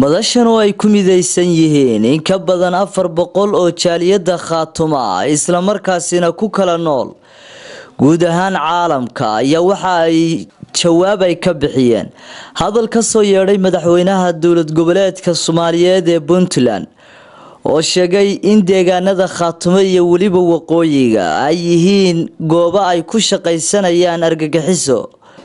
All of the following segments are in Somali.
madashan oo ay ku midaysan yihiin in ka badan afar boqol oo jaaliyada khaatuma ah islamarkaasina ku kala nool. Guud ahaan caalamka ayaa waxa ay jawaab ay ka bixiyeen. Hadal ka soo yeedhay madaxweynaha dowlad goboleedka soomaaliyeed ee puntland oo sheegay in deegaanada khaatumo iyo weliba waqooyiga ay yihiin goobo ay ku shaqaysanayaan argagixiso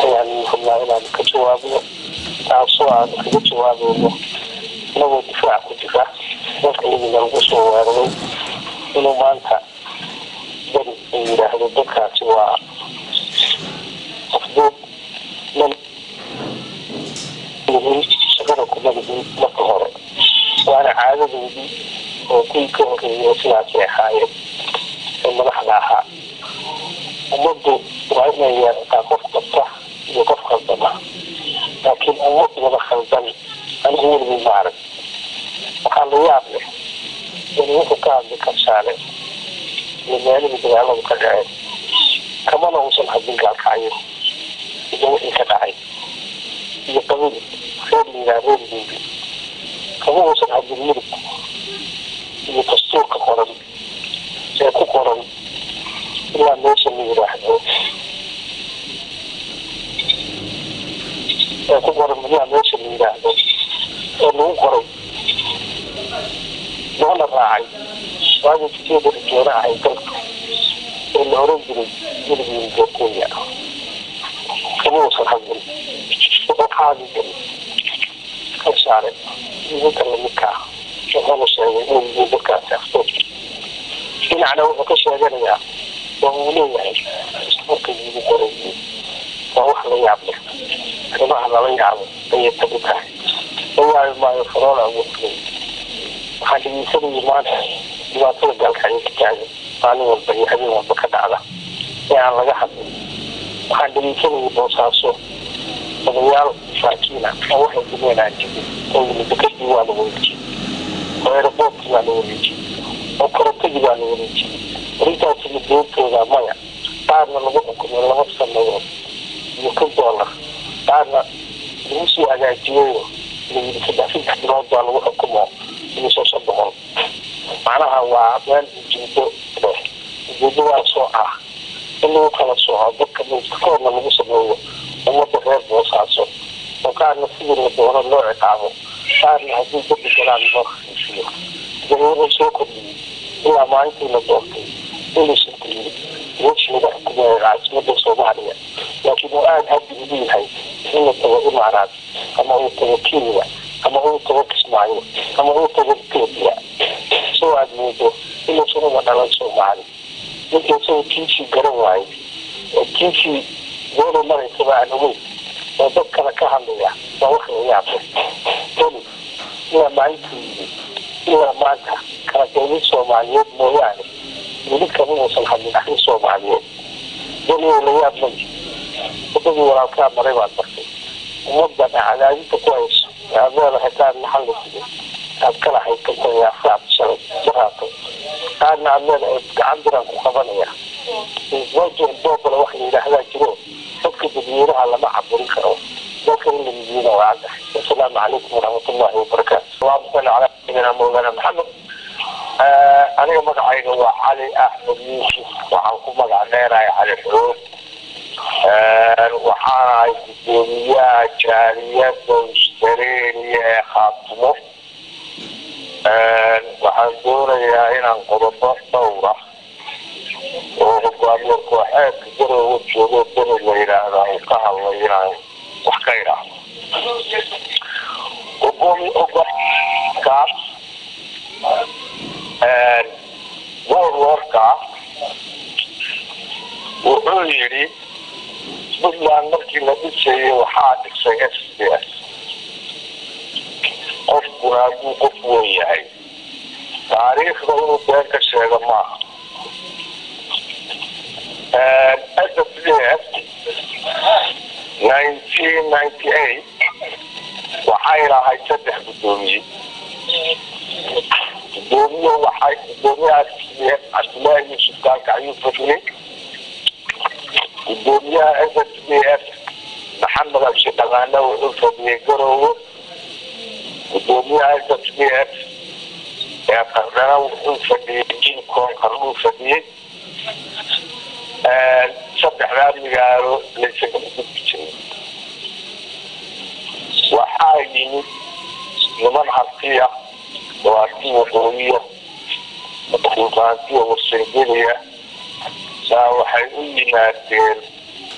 ayaan rabnaa inaan ka jawaabno taasoo aan kaga jawaabayno inagoo difaac ku jira dalka yadina lagu soo weeraray inuu maanta beri uu yidhaahdo dadkaasi waa afduub shaqada kuma lihin marka hore waana caadadoodii oo kuwii ka horeeyay sidaasay ahaayeen ee madaxda ahaa ummaddu waa inay yeerataa qof qabta iyo qof khaldama laakiin ummad wada khaldan anigu weligii ma arag waxaa la yaab leh in wuxuu ka hadlay kabsaale iyo meelihii dagaaladu ka dhaceen kamana uusan hadin gaalkacyo iyo wixii ka dhacay iyo qabiil reer liiraa reer liibi kama uusan hadin mudug iyo dastuurka qoran ee ku qoran ilaa meesha la yidhaahdo ku qoran ilaa meesha la yidhaahdo ee lagu qoray loona raacay waagii fitiyada rijoona ahay dalka ee la oran jiray miligii rijoorkenya kama uusan hadlin wuxuu ka hadli jiray ka saare ninka lamidka ah wuxuuna sheegay inuu yihiin dadkaasi aftood dhinacna wuxuu ka sheeganayaa oo uu leeyahay dastuurka lagu qoray waa wax la yaab leh arrimaha lala yaabo ayay tabi tahay la maayo faroona ugu fulay waxaan dhegeysanayay maanta dhibaatada gaalkacyo ka taagan maalin walba iyo habeen walba ka dhacda ee aan laga hadlin waxaan dhegeysanayay boosaaso odayaal masaakiina oo waxay dumeen aan jirin oo yimi dekadii waa la wareejiyey oo aeroboortkii baa la wareejiyey oo korontadii baa la wareejiyey arrintaasi midoontooda maya qaarna lagu xukumay laba sanadood iyo kun doolar qaarna lagu soo saddex bilood baa lagu xukumo iyo soo boqol macnaha waa meel ujeedo leh ujeedadaasoo ah in lagu kala sooco dadka midkoodna lagu sameeyo ummadda reer boosaaso oo qaarna sidii la doono loo ciqaabo qaarna haddii dadka galaan loo hasiisiyo daruuro soo kordhiyey ilaa maalintii la doortay inuusan meeshii laga xukumayo caasimada soomaaliya laakiin uu aada haddi ugu yahay. In tago imaaraad ama uu tago kenya ama uu tago kismaayo ama uu tago etoobiya soo aad moodo inuusan uga dhalan soomaali ninka isagoo tiisii garan waayay oo tiisii doona maraysaba aan ogeyn oo dad kale ka hadlaya waa wax la yaabay doni ilaa maalintuu yimi ilaa maanta kala qaybin soomaaliyeed mooyaane weli kama uusan hadlin arrin soomaaliyeed la yaab may wadadii walaalkaa maray baad martay ummadda cadaadinta ku hayso aad leedahay qaar maxal la siday aad kala afraad shalay jaraato qaarna aad leedahay gacan biraan ku qabanaya isboojoon boobala wax la jiro dadka dadweynaha lama caburin karo dalka in la midiina waa caddahay wasalaamu calaykum waraxmatullaahi wabarakaatu allahuma salli calaa sayidina maxamed aniga magacayga waa cali axmed yuusuf waxaan ku magac dheerahay cali xoog. Waxaana ay gudoomiyaha jaaliyada australia ee khaatumo. Waxaan doonayaa inaan qodobo dhowra oo hogaamiye kooxeedka garooga joogo beri la yidhaahda uu ka hadlay inaan wax ka idhaahdo hogaamiyekaa warwarka wuxuu yidhi puntland markii la dhisayay waxaa dhisay s b s. Qofkuna hadduu qof weyn yahay taariikhda inuu been ka sheego maaha. Nineteen ninety eight waxay lahayd saddex guddoomiye gudoomiye waxay gudoomiyaha sdf cabdullaahi yuusuf ayuu fadhiyey gudoomiyaha s d f maxamed abshi dhamaane wuxuu fadhiyey garoowe gudoomiyaha s d f ee qardhana wuxuu fadhiyey jincon qarnuu fadhiyey saddexdaa magaalo laysaga gudbi jiray waxaa yimid niman hantiya hanti waqooyiya hantiya warsangeliya saa waxay u yimaadeen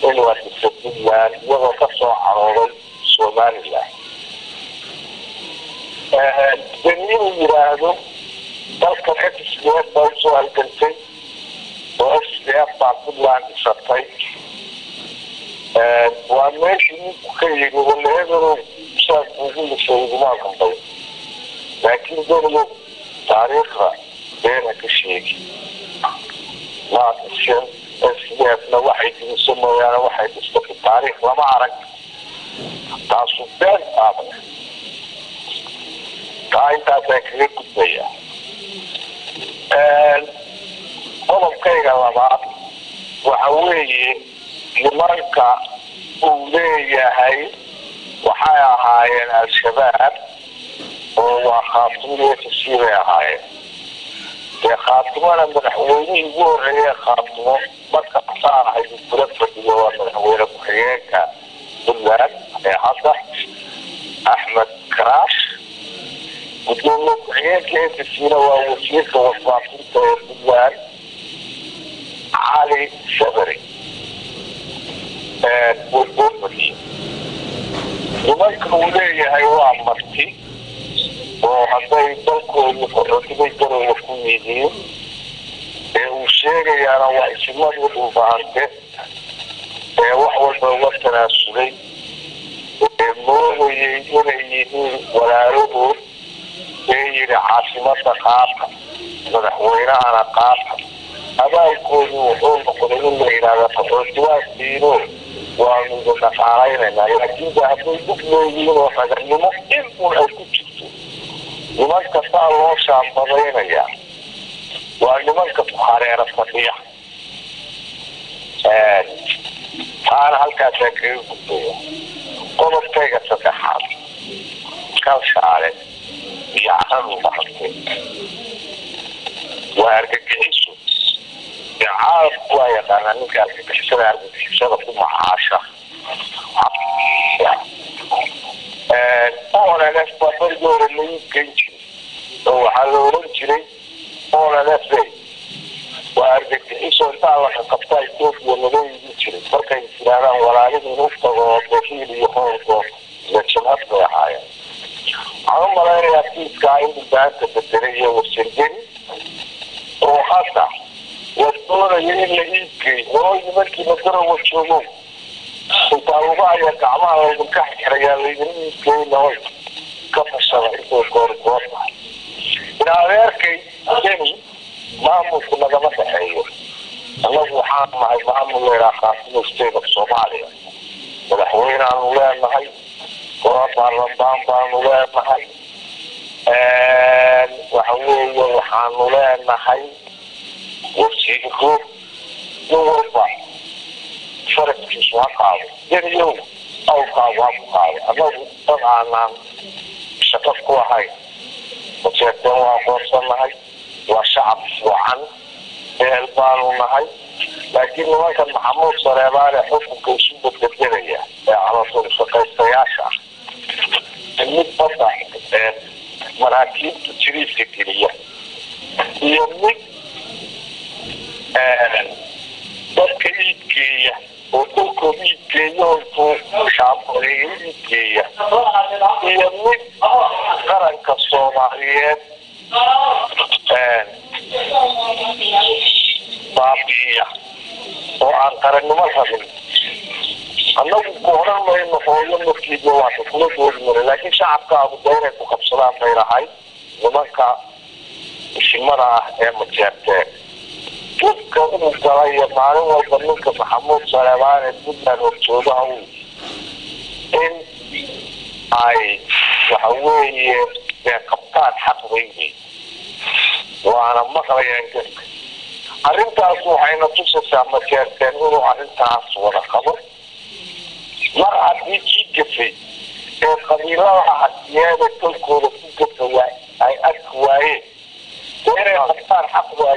in la dhisa puntland iyagoo ka soo carooday somalilan dani uu yidhaahdo dalkan s d f baa u soo halgantay oo s d f baa puntland dhisatay waa meeshii ninku ka yiri walaheedow saas ugu lisay iguma gambay laakiin danigo taariikhda beena ka sheegi f-na waxay dibiso mooyaane waxay dhistay taariikh lama arag taasu been aaday taa intaasaan kaga gudbaya qodobkayga labaad waxa weeye nimanka uu leeyahay waxay ahaayeen al-shabaab oo waa khaatumo fc bay ahaayeen. Dee khaatimona madaxweynihii ugu horreeye khaatimo marka saan ahay kula fadhiyo waa madaxweyne ku-xigeenka puntland ee hadda axmed karaash gudoomiye ku-xigeenka efcna waa wasiirka wasaafinta ee puntland cali sabari nimanka uu leeyahay waa marti oo hadday dalkooda qaxootiday garowga ku yihiin ee uu sheegayaana waa isimadii dhulbahante ee wax walba uga tanaasulay ee moodayay inay yihiin walaalahood ee yidhi caasimada qaabka madaxweynahana qaabka abaalkoodu wuxuu noqday in la yidhahda qaxootiwaasiino waanu idin dhaqaalaynayna laakiin de hadday dug leeyihiin oo raganimo in un ay ku jirto nimanka saa loo shaambadaynaya waa nimanka hareera fadhiya taana halkaasaa kaga gudbaya. Qodobkayga saddexaad kalshaale iyo bahante waa argagixiso dee caalamku waa yaqaanaa ninka argagixisada argagixisada ku macaasha onlf baa barigii hore geyn jiray oo waxaa la oran jiray onlf waa argagixiso intaa laga yimi jiray markay tiraadaan walaalihii uftago dafiil iyo hoorgo iyo jabhad bay ahaayeen waxaan u malaynayaa kiiskaa in baanta bedelay iyo warsangeni oo hadda wadoonaya in la iibgeey walooyi markiiba garowa joogo intaa lugahaya gacmaha laydinka xirayaa laydin way ka fashada intay goorgoor tahay in adeerkay deni maamulku nagama dhexeeyo annagu waxaan nahay maamul leeraa khaasimo state of soomaaliya madaxweyneaanu leenahay gora baarlamaan baanu leenahay waxa weeye waxaanu leenahay wasiiro nin walba sharafkiisu ha qaado deniyow awkaagu ha ku shaqo ku ahayn majeerteen waa aqoonsanahay waa shacab fiican ehel baanu nahay laakiin nimankan maxamuud sareebaane xukunka isu bedbedelaya ee caloosada shaqaystayaasha ah mid badda maraakiibta jiriiska geliya iyo mid dadka iibgeeya oo dhulkooda intuu shaabadeeya iibgeeya iyo mid qaranka soomaaliyeed baabi'iya oo aan qarannimo rabin annagu ku mayno hooyo markiiba waata kula doodi mara laakiin shacabkaagu da inay ku qabsadaan bay lahayd nimanka isimada ah ee majeerteen jubka uu galay maalin walba ninka maxamuud saleebaan ee puntland horjoogaha u in ay waxa weeye dee qabtaan xaq weyne waana maqlayaan dadka arrintaas waxayna tusaysaa majeerteen inuu arrintaas wada qabo mar haddii kii gafay ee qabiilada hadiyeeda dalkooda ku gafaya ay arki waayeen dee inay qabtaan xaq waa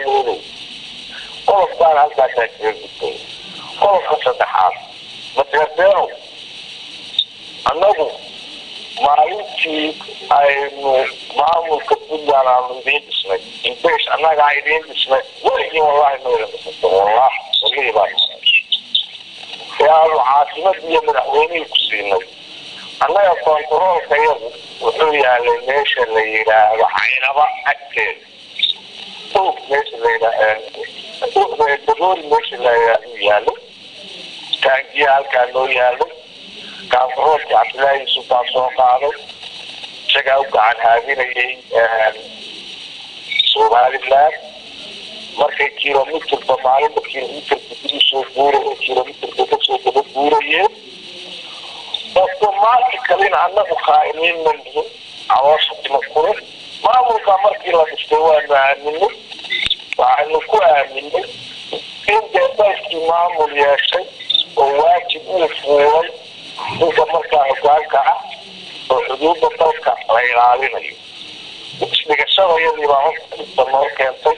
loolay qodobkaan halkaasaa kaga gudbay qodobka saddexaad majeerteenow annagu maalintii aynu maamulka puntland aanu idiin dhisnay imbesh annagaa idiin dhisnay weligii wallahi mayda dhisato wallah walihii baa ee aanu caasimadii iyo madaxweynihii ku siinay annaga kontaroolka yadu wuxuu yaalay meesha la yidhaahdo caynaba agteeda og meesha la yidhaah dagoori meesha la yidhaahdo yaalo taangiya halkaa loo yaalo kaantaroolkii cabdillaahi yuusuf baa soo qaaday isagaa u gacan haadinayay somaliland markay kilomitirba maalinba kilomitirka dib u soo guura oo kilomitirka ka soo daba guurayeen automaticalina annagu qaa'imiin ma lihin caloosha dima kule maamulka markii la dhistay waanu aaminay waxaanu ku aaminay in dee dalkii maamul yeeshay oo waajib uu fuulay ninka markaa hogaanka ah oo xuduudda dalka la ilaalinayo isdhigashadayadii baa horta noo keentay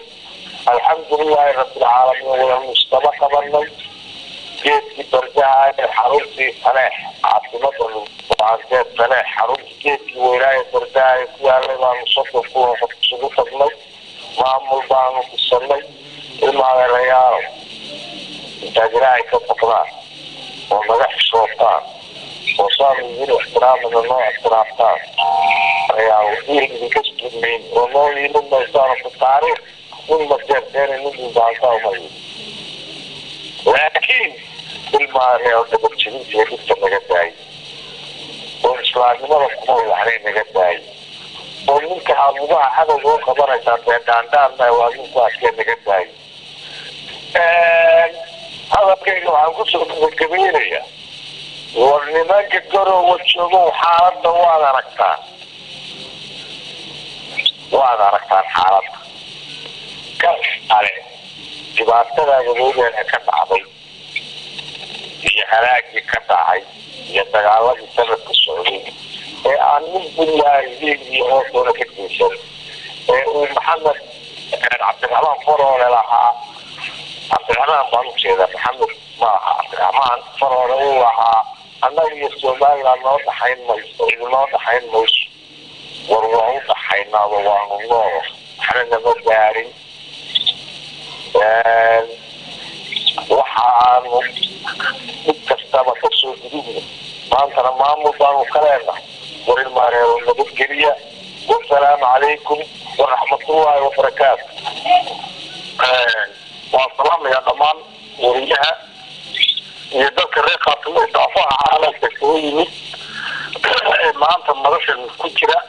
alxamdulilaahi rabbilcaalamiin waynu isdaba qabanay geedkii bardaha ee xaruntii saneex caasimada aanteed saneex xaruntii geedkii weynaaye bardaha ee ku yaalay baanu soddon kuna qof isugu tagnay maamul baanu intaad ilaahay ka baqdaan oo naga xishootaan oo saanu idin ixtiraamana noo ixtiraaftaan ayaa wiil idinka sugnayn oo noo yimin maysaan ku taariikh nin majeerteena nin dhulbaantaa umay laakiin ilmaaneo dabadjebinta iyo dhibta naga daayo oo islaamnimada kuma wacnay naga daayo oo ninka hamudaha cadowga u qabanaysaa dee dhaandhaanna waa ninku arkee naga daayo hadalkayga waxaan ku soo gabagabaynayaa war nimanka garoowa joogo xaaladda waad aragtaan waad aragtaan xaaladda. Ka ale dhibaatadaada loodeena ka dhacday iyo halaagii ka dhacay iyo dagaaladii sanadka socday ee aan buntland iyo hoostoona ka geysan ee uu maxamed cabdiraxmaan faroole lahaa cabdiraxmaan baan u jeedaa maxamed ma aha cabdiraxmaan faroole uu lahaa annaga iyo somaliland noo dhaxayn mayso idinoo dhaxayn mayso war waa u dhaxaynaaba waanu nool. Waxna nama gaarin. Waxaanu mid kastaba ka soo gudubna maantana maamul baanu ka leenahay. Warin maareebo nabadgeliya wasalaamu calaykum waraxmatullaahi wabarakaatu waan salaamayaa dhammaan wariyaha. Iyo dadka reer khaatimo idaafaha caalamka soo yimid. Ee maanta madashan ku jira.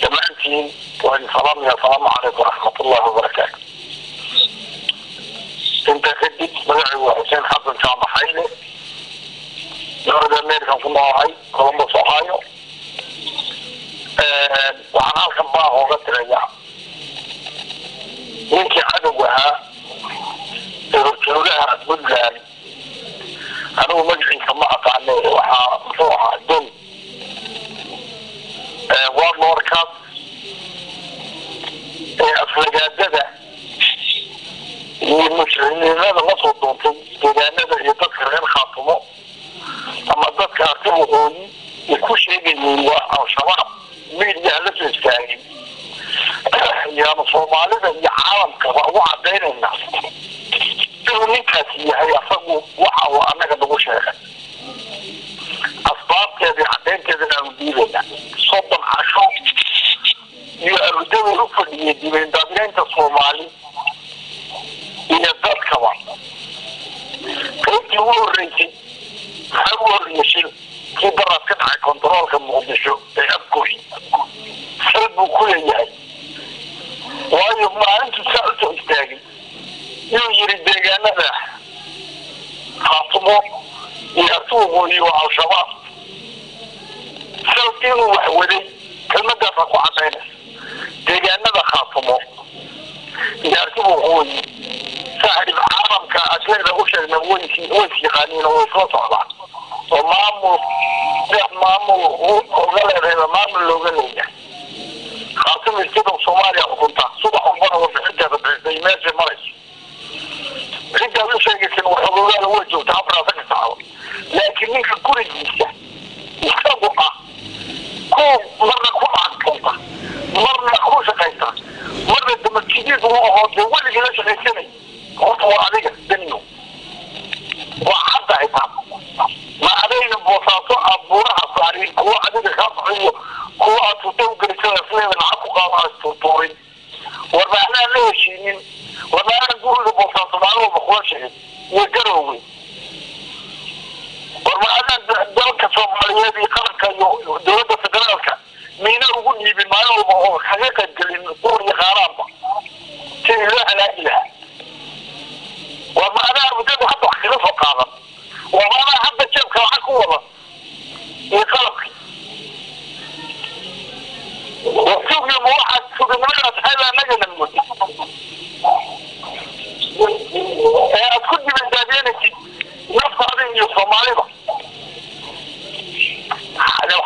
Dhammaantiin waan salaamaya asalaamu calaykum waraxmatullahi wabarakaatu inta kadib magacii waa xuseen xasan jaamac xayle north american ku noolahay columbus ohio. Waxaan halkan baa ooga tirayaa. Ninkii cadow ahaa ee horjoogaha puntland anigu magaciisa ma aqaane waxaa muxuu ahaa don waa noorkaas ee aflagaadada iyo mushrikiinada la soo doontay deegaanada iyo dadka reer khaatumo ama dadka arti waqooyi ay ku sheegayeen waa al-shabaab midiyaha la soo istaagay yaanu soomaalida iyo caalamkaba ugu cadaynayna inuu ninkaasi yahay asagu waxa uu annaga nagu sheegay asbaabteeda iyo cadaynteedana aanu diidayna soddon casho iyo arudada u fadhiyay dibeendaabiyeynta soomaali iyo dadkaba qaybtii ugu horeysay maxaa ugu horreeya shil kii daraas ka dhacay kontaroolka muqdisho ee abkooy sal buu ku leeyahay yuu yiri deegaanada khaatumo iyo asuuqu iyo al-shabaab. Sal inuu wax waday kelmadaasa ku cadaynaysa deegaanada khaatumo. Iyo arkibu waqooyi saaxib caalamka asleeda u sheegna ways ways yaqaaniin oo soo socdaan oo maamul maamul oga leedahayba maamul looga leeyahay. Khaatimo sida soomaaliya walbana imensa imagem. Rica Wilson, que no lugar 8, está para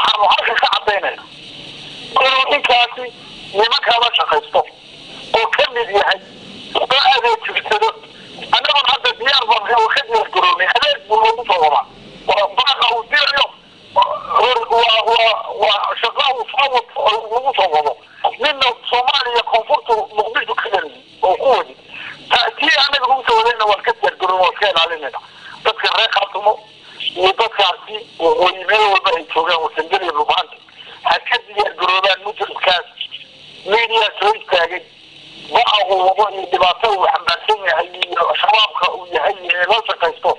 waxaanu halka ka cadaynayna inuu ninkaasi nimankaada shaqaysto oo ka mid yahay oo adeegtirsado annagoon hadda diyaar baan ka diyaar garoonay adeeg buu noogu soo wadaa baaqa uu dirayo waa waa waa shaqa uu soo wato lagu soo wado midna soomaaliya koonfurta muqdisho ka dhaliyay oo ku wadi tii anaga ugu soo wadayna waan ka diyaar garoon waan ka ilaalinayna dadka reer khaatumo iyo dadkaasi waqooyi meel walba ay joogaan wasangel iyo dhubaanta ha ka diyaar garoobaan mujrimkaas media soo istaagay iyo dhibaatada uu xambaarsan yahay iyo shabaabka uu yahay loo shaqaysto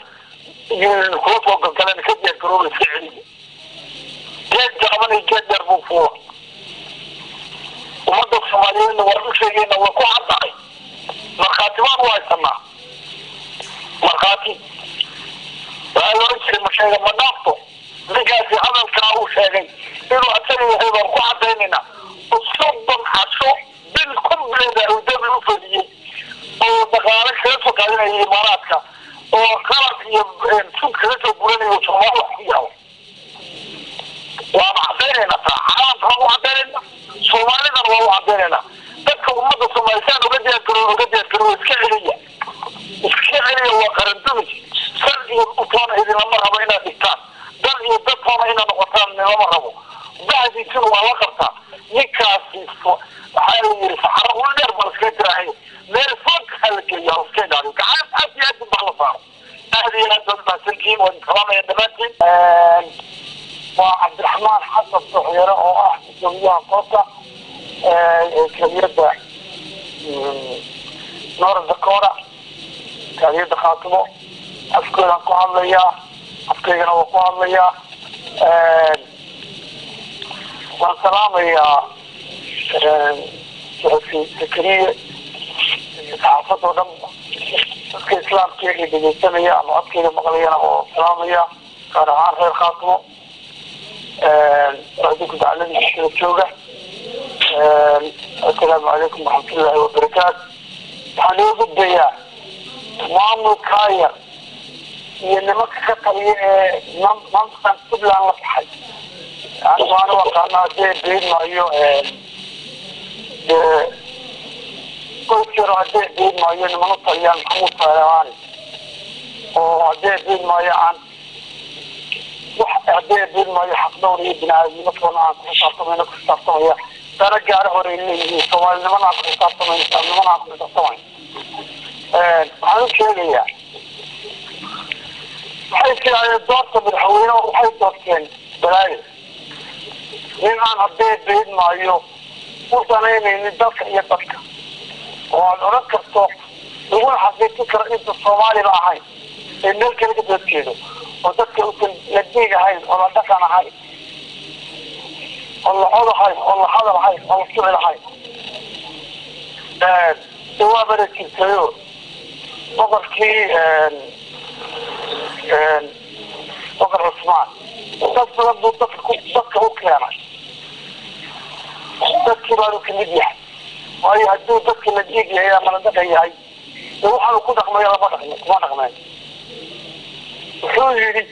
kula soo galgaleen ka diyaar garooba iska celiya geed gaaban iyo geed dheer buu fuula ummadda soomaaliyeedna waan u sheegayna way ku caddahay markhaati baan u haysanaa markhaati. Waxaa la oran jiray ma sheega ma dhaafto. Ninkaasi hadalkaa uu sheegay inuu asaga yahay baan ku cadaynaynaa Oscar. Hadlayaa waan salaamayaa sakariye saxaafad oo dhan dadka islaamkeega dhegeysanaya ama codkeyga maqlayana oo salaamaya gaar ahaan reer khaatimo adinku dacladiisa jooga assalaamu calaykum waraxmatullaahi wabarakaatu waxaan loo gudbayaa maamulkaaya iyo nimanka ka taliya ee maamulkan puntland la baxay. Yani waana waqaana hadee beyn maayo dee qoys yaro hadee maayo niman taliyaan maxamuud saalehaani oo hadee beyn maayo aan hadee beyn maayo xaqdowr iyo bini-aadamnimo toona aan ku xisaabtamayna ku xisaabtamaya. Dana gaara hore leeyihiin soomaalinimana aan ku xisaabtamayn islaamnimana aan ku xisaabtamayn. Waxaan u sheegayaa waxay tirahdeen doorta madaxweyne waxay doorteen balaayo nin aan hadee beyn maayo u danaynaynin dalka iyo dadka. Oo aad odhan karto laguna xaqiijin karo inta soomaaliba ahayn ee meel kale ka doodjeedo oo dadka usan la diig ahayn oo la dhaqan ahayn oo la cod ahayn oo la hadal ahayn oo la ficil ahayn waa bara jirtayo boqorkii boqor cusmaan dad badan buu dadka ku dadka u keenay dadkii baanu ka mid yahay waayo hadduu dadka la dhiig yahay ama la dhaqa yahay de waxaanu ku dhaqmayo lama dhaqmo kuma dhaqmeen wuxuu yidhi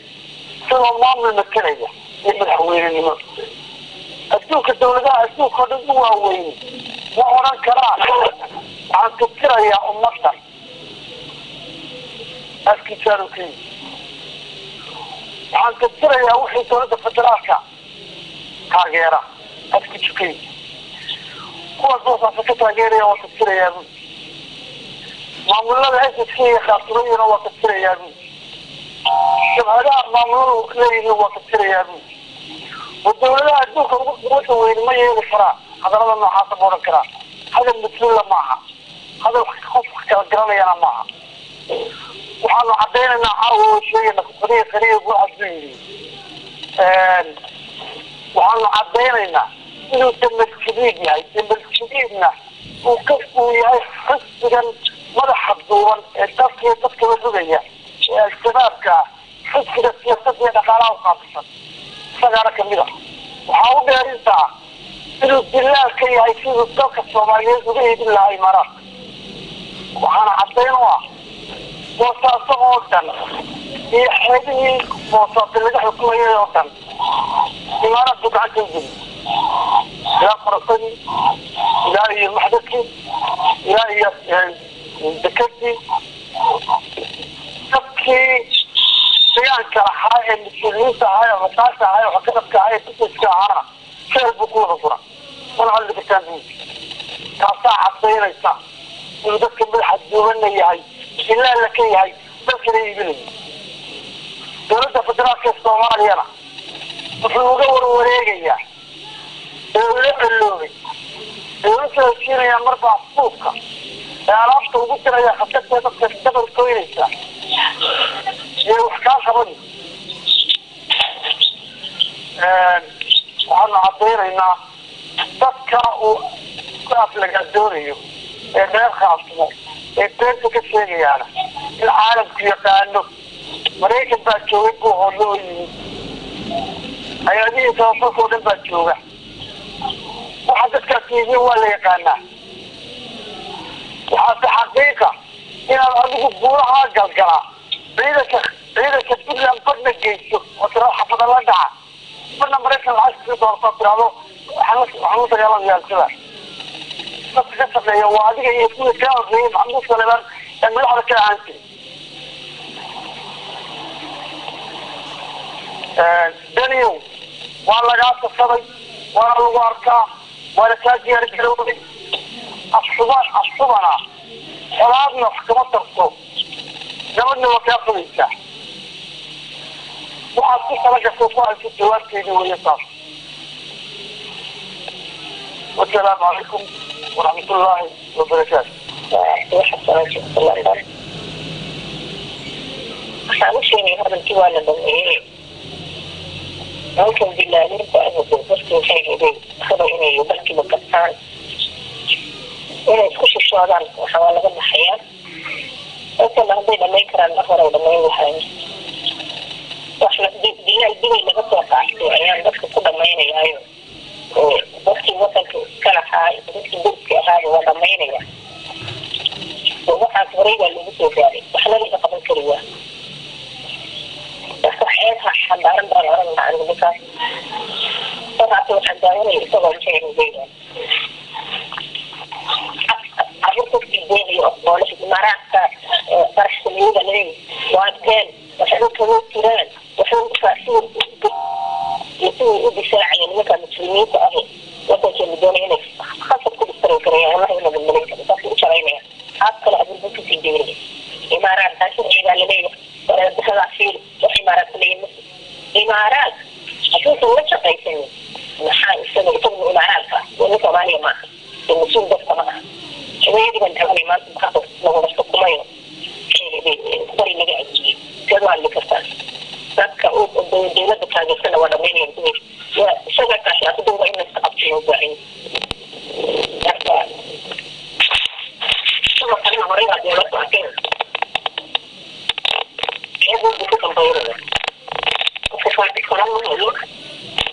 isagoo maamul matalaya iyo madaxweynenimo adduunka dawladaha adduunka o dhan u waaweyn ma odhan karaa waxaan tirtirayaa ummaddan afkiisaanu ka yimi waxaan tirtirayaa wixii dawladda federaalka taageera. Afkiisu ka yimi kuwa doosaasa ka taageeraya waa tirtirayaa bu maamulada sk iyo khaatumayana waa tirtirayaa bu jabhadaha maamuladu leeyihiin waa tirtirayaa bu oo dawladaha adduunka ugu weyn ma yeeli karaa hadalada noocaasa ma odhan karaa hadal mas'uula maaha. Hadal qofka kala garanayana maaha waxaanu cadaynaynaa caawa oo sheegayna qariya qariya buu cabdu yidhi waxaanu cadaynaynaa inuu damalshadiid yahay. Damalshadiidna uu ka uu yahay xisbigan madaxa duuban ee dalkiiyo dadkaba rugaya ee al-shabaabka ah xisbiga siyaasada iyo dhaqaalaha uqaabisan isagaana ka mid a. Waxaa u dheerintaa inuu dilaal ka yahay siduu dalka soomaaliyeed uga eedin lahaa imaaraadka waxaana cadayn u ah boosaaso oo dhan iyo xeebihii boosaaso laga xukumayay oo dhan imaaraadku gacanta ugeli ilaa farasadii ilaa iyo maxdadkii ilaa iyo dekadii dadkii degaanka ahaa ee mas'uuliyiinta ahaa ee maqaasha ahaa ee waxgadabka ahaa ee busiska ahaana sheel buu ku fura mana taasaa cadaynaysa inuu dadka madaxa duubana yahay ilaala ka yahay dalkana iibinayo dawladda federaalka soomaaliyana wuxuu uga warwareegayaa ee ula celoobay ee ula soo heshiinayaa marbaa suuqa ee alaabta ugu diraya khatartee dadka dabal koynaysa iyo wax kaa qabadi waxaanu cadaynaynaa dadkana uu ku aflagaadoonayo ee meel khaasmo ee beenta ka sheegayaana in caalamku yaqaano maraykan baa joogay buu hoodlo oo yimi hay'adihii tababarka o dhan baa jooga waxa dadkaas yihiin waa la yaqaanaa waxaase xaqiiqa inaad adigu buurahaa galgalaa ciidanka ciidanka puntland badna geyso oo tiraado xafada la dhaca badna maraykan lacag sii doortaa tiraado waxaan la dagaalamaya al-shabaab adiga iyo kuwii kaa horreeyey maxamuud waa lagaa sasaday waana lagu arkaa waana kaa diyaargarowday afsuba afsubana xolaadna wax kama tarto nabadna waa waxaad ku tala gashay ku hayso jawaabteedii weeye taas wasalaamu calaykum waraxmat ullaahi wabarakaatu waxaan u sheegay hadalkii waa la dhameeyey halkan bilaalinta ahdo dadki waxay rabeen raba inay dalkiiba qabtaan inay isku shishoodaan waxa waa laga baxayaa dadkana hadday dhamayn karaan mar hore dhamayn lahayn wax dilaal dibay laga soo qaatay ayaan dadka ku dhamaynayaayo oo dadkii wadanka iska lahaa dadkii dadki ahaaba waa dhamaynaya oo waxaas horay baa lagu soo gaaray waxna laga qaban kari waa marka xeebha xandaaran baan oran lahaa nimankaas markaas waxaan daawanaya isagoo maxay hubeyaan caburkadkii beeniyo oole imaaraadka faraxsaniyada leey waa been waxba kama jiraan waxba ufaasiin iyo sidii u difaacaya nimanka muslimiinta ahi wadankeenu doonaya inay khasab ku dhistari karayaan wallahi una badbalin karo saas u jaraynaya haad kale aburbu ka sii jeynaya imaaraad daasirciidaa la leeyahay waraadahadaa fiil wax imaaraad kuleeyahay imaaraad hadduusan la shaqaysanin maxaa isaga isagu imaaraadka wani soomaaliya maaha ee mas'uul dadka ma aha haweenadiban dhawanay maanta maxaa lagula xukumayo qori laga ajiyey seed waa hadli kartaa dadka dowladda taageersana waa dhamaynaya isaga kaashaakadooda in layska qabtay u baahan marka sidoo kalena horey baa dowladda arkeen qayrada qofka faadi kala mahayo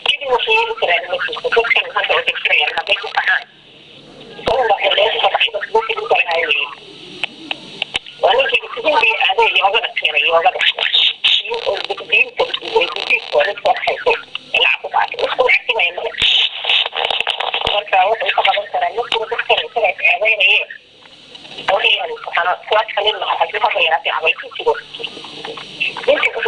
cidii wax yeeli karaan ma jirto dadkan hadda oo fikirayaan hadday ku baxaan isagu waxay leedahay dadka dadka u kala haayay waa ninkii sidii aaday yoogada keenay yoogada iyo oo diinta diinta waa dadka waxaysay lacag ku qaatay isku lacagtimaya male marka wuxuu ka qaban karaa markuu dadkan isaga is aadeynayeen waxayaan waxaana kuwaas kalin lahaa haddii haba yaraatay cabay ku jiro ninka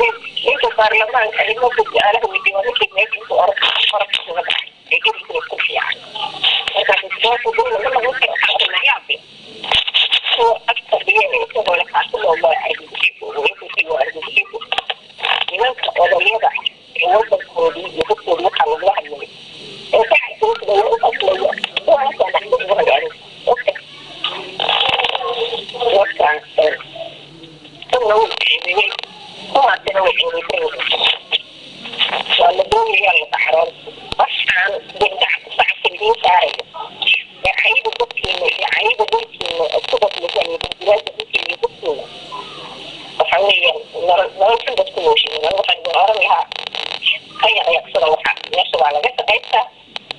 ninka baarlamaanka ilmada su'aalaha weydiiy waa ninkii meesha intuu orod orod kaga baxay ee gebigiina ku fiican markaas isbaasa gurina ma lagu kala qaata layaabe kuwa agfadhiyeen isagoo la kaasimo waa argagixisku inkusi waa argagixisku nimanka odayada ee wadankoodii iyo dadkoodii waxaa lagula hadlay ee ka xasuusda waa u aslaya kuwaasoo dhaxda ugu hagaarin dadka dadkan dadna wuu ceebeeyey kuwaasina way ceebaysan waa la doonayaa la dhaxroon bashaan dindacka sacabka idiin saarayo ee cayda dadkiina iyo cayda dhulkiina isku badlisan iyo badbilaada dhulkiina iyo dadkiina waxa weeyaan noloshan dadku nooshiin anigu waxaan idin oran lahaa ka yaqyaqsada waxa meesha waa laga shaqaystaa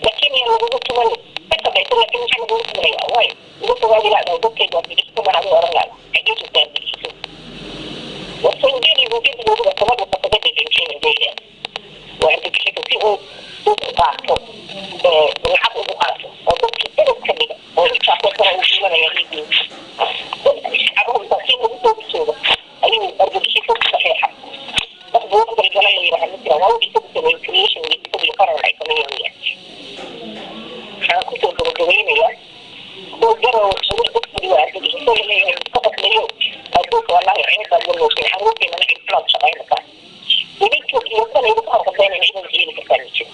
laakiin yaa lagugu tuman ka shaqaysa laakiin maxaa lagugu tumanaya waay ugu fogaadi laada dadkayga waa bidisto baan adigu oran lahaa xagiisu taa bidiso wasangeli buu dib loogu dhaqamada qasada dejenkeena leeyahay waa argagixisa si uu u qaato lacag ugu qaato oo dadkii edab ka dhiga oo intaasoo kale uu dhimanaya dhiigii dadka shacabahooda si lagu soo bisooda ayuu argagixisa ku saxeexa wax buuga galgala la yidhaha ma jira waa wixii isagu sameeyey creation iyo isagu qaran ay sameeyeen waxaan ku soo gabagabaynayaa kuwa garow sugur dadkii waa argagixisa la leeyahay iska qasbayo adduunka wallahi ceebaa la moogin caruurteena cidlaad shaqaynaysaa idinka iyo kan idinku horqabeynayna idan jeeli kartaa ma jiro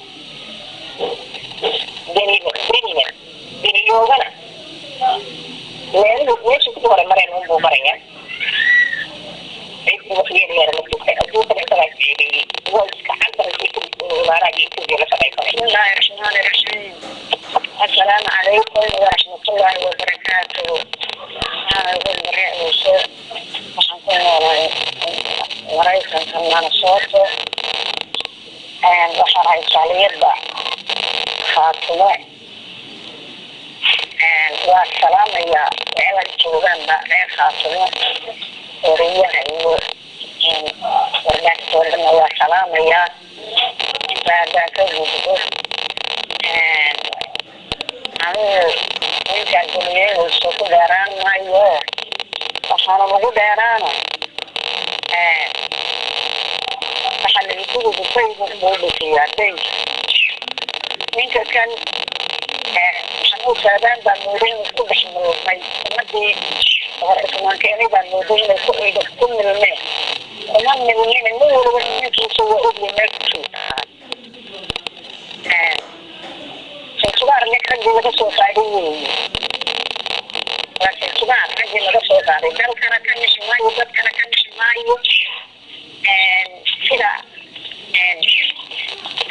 lagugudu baygu buu dhifiyaa bayg ninka kan maxamuud saadaan baa mooday inuu ku dhex milmay ummadii hortumaankeeni baa mooday inay ku ciida ku milmeen uma milmin nin waliba ninkiisa waa ogya meelkusuu sida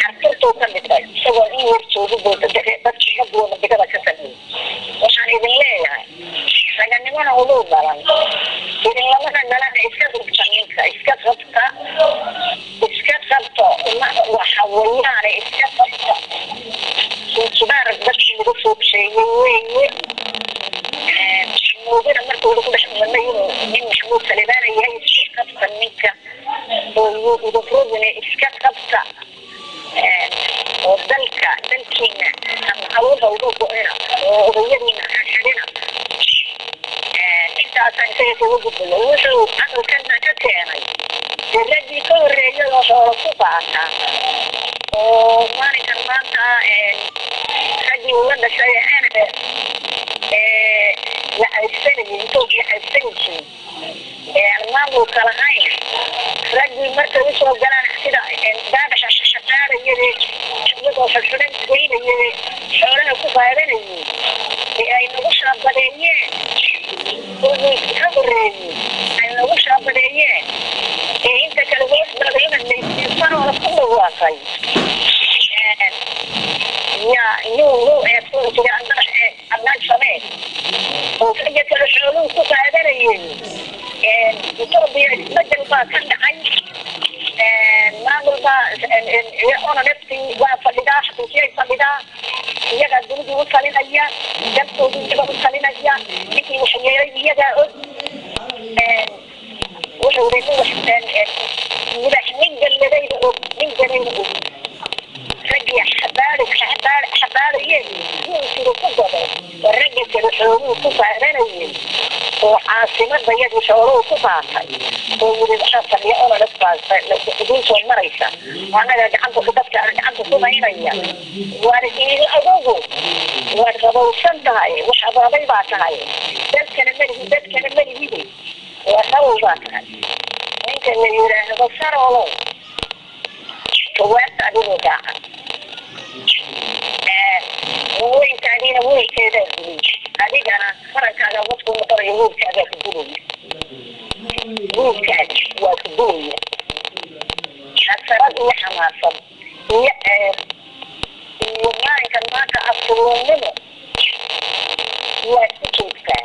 cartirtuu ka dhintay isagoo in yar joogi booda dadkii raggooda digada ka sameeyey waxaan idin leeyahay raganimana uluu dhalan idin lamada dhalana iska qabta ninka iska qabta iska qabta waxa weeyaane iska qabta sinsubaar dadkii laga soo sheegay weeye maxamuudina markuu ku dhex milmay inuu nin maxamuud salibaana yahay iska qabta ninka oo idafrodina iska qabta oo dalka dalkiina amahaluha uga go-ina oo odayadiina xaxadina intaasaan isaga kaga gudbaya wuxuu aqalkana ka keenay dee raggii ka horeeyay oo xoolo ku qaata oo maalinkan maanta raggii ula dhashay anabe la caybsanayay intoogi caybsanaysin aan maamulka lahayn raggii markay u soo galaan sida daadasha shaqaarayade iyagoo xirxidan geynayade xoolaha ku qaadanayay ee ay nagu shaabadeeyeen ka horeeyey ay nagu shaabadeeyeen ee inta kale hoos dhadayna laysiisanooda ku dhawaaqay yaa yuu luu eedsan jiray annaga annaag samee oo ragga kale xooluhu ku qaadanayay etoobiya isbeddel baa ka dhacay maamulba ona naftii waa fadhidaa xafiisyay fadhidaa iyagaa dunidii u talinaya dalkoodii iyaga u talinaya ninkii waxyeelay iyagaa og wuxuu yiri madax nin galladayda og nin galayda og raggii xabaari xabaari xabaarayeen wuu jiro ku oo ragga kale xooguu ku saaranayeen oo caasimada yadii xooluhu ku baatay oo yiri waxaa fadhiya olalas baa idiin soo maraysa anaga gacanta ku dadka aan gacanta ku haynaya waana iiga adogu waad qabowsan tahay wax abaabay baa tahay dadkana malihi dadkana malihide waa qabow baa tahay ninka la yiraahdo sarolo jawaabta adigoo raaca weynkaagina weynkeedaa gulay adigana farankaaga dadku noqonayo wiilkaagaa ku gulaya wiilkaagi waa ku gulaya xasarad iyo xamaasad iyo ceeb iyo maalinka maanta afkuloonnimo waad ku joogtaa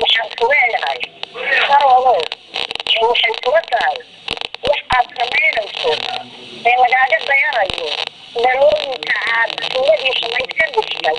waxaan ku leeyahay sarolo waxay kula tahay wax aad samaynayso ee lagaaga dayanayo dalooyinka aad suuladii xumayd ka dhigtay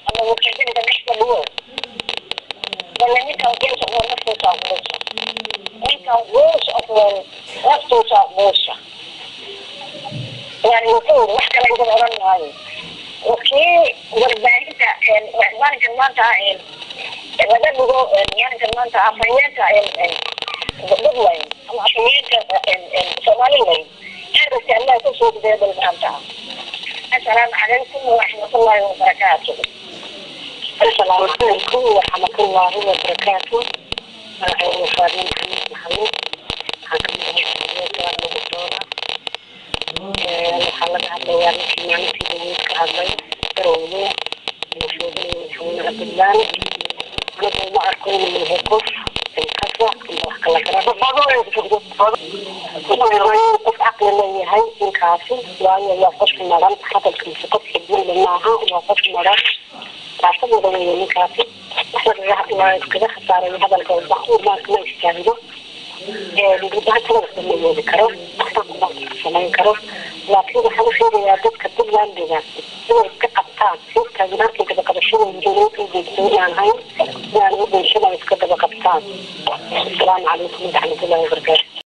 我肯定的那思路。我那你讲建筑，我那多少模式？你讲模式，我我多少模式？يعني وصول محكمة يقول أنا معي وكي والبعيد تعين وعدوان جمان تعين وده بقول يعني جمان تعين فنيان تعين بدوين أما عشمية صوماليين هذا استعمال كل صوت بيد المعنى السلام عليكم ورحمة الله وبركاته السلام عليكم ورحمة الله وبركاته. أنا وفادين حميد محمود حكم مجلسية الدكتورة محمد عبد الوهاب سيمان في دولة كهربي ترولو المفروض محمود عبد الله. أنا طبعا أكون من هيكوف. الكفة وحق لك رفض قف عقل لي هاي إن كافي وأنا يوافقش في المرام حتى الكلمة قف حبين لنا ها يوافقش في المرام weeye ninkaasi. Hadlaa iskaga khasaarayo hadalka maarka ma istaahido gudaha wax ma yeeli karo samayn karo. Laakiin waxaan u sheegayaa dadka puntlandiga inay iska qabtaan. Intaasi markay dabaqabashada injiniinka ujeedso inaan hayn. Inaan u dheyshan ay iska daba qabtaan. Asalaamu calaykum waraxmatullahi wabarakaatu